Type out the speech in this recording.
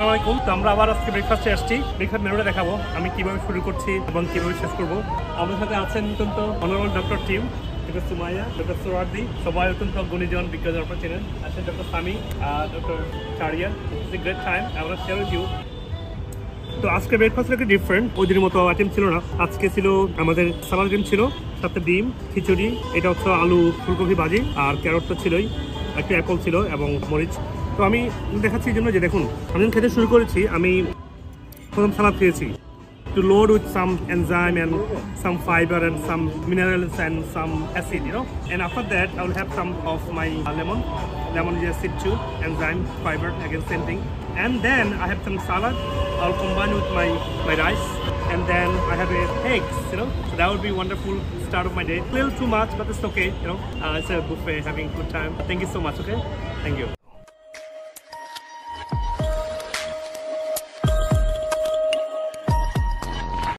আসসালামাইকুম তো আমরা আবার আজকে ব্রেকফাস্টে আসছি। ব্রেকফাস্ট মেনুটা দেখাবো। আমি কীভাবে শুরু করছি এবং কীভাবে শেষ করব। আমাদের সাথে আছেন অত্যন্ত honourable doctor Tim doctor Sumaiya doctor সুরার্দি সবাই অত্যন্ত গুণীজন, বিজ্ঞান আপনারা চেনেন। আছেন ডক্টর সামি ডক্টর চারিয়া। ইটস এ গ্রেট টাইম আমরা শেয়ার উইথ ইউ তো আজকে ব্রেকফাস্ট একটু ডিফারেন্ট ওই দিনের মতো আইটেম ছিল না। আজকে ছিল আমাদের সালাদ ডিম ছিল। সাথে ডিম, খিচুড়ি। এটা হচ্ছে আলু ফুলকপি ভাজি। আর ক্যারট তো ছিলই। একটা অ্যাপল ছিল এবং মরিচ। তো আমি দেখাচ্ছি এই জন্য যে দেখুন আমি যখন খেতে শুরু করেছি আমি প্রথম সালাদ খেয়েছি to load with some enzyme and some fiber and some minerals and some acid, you know. And after that, I will have some of my uh, lemon. Lemon is acid too, enzyme, fiber, again same thing. And then I have some salad. I'll combine with my my rice, and then I have a eggs, you know. So that would be wonderful start of my day. A little too much, but it's okay, you know. Uh, it's a buffet, having good time. Thank you so much. Okay, thank you.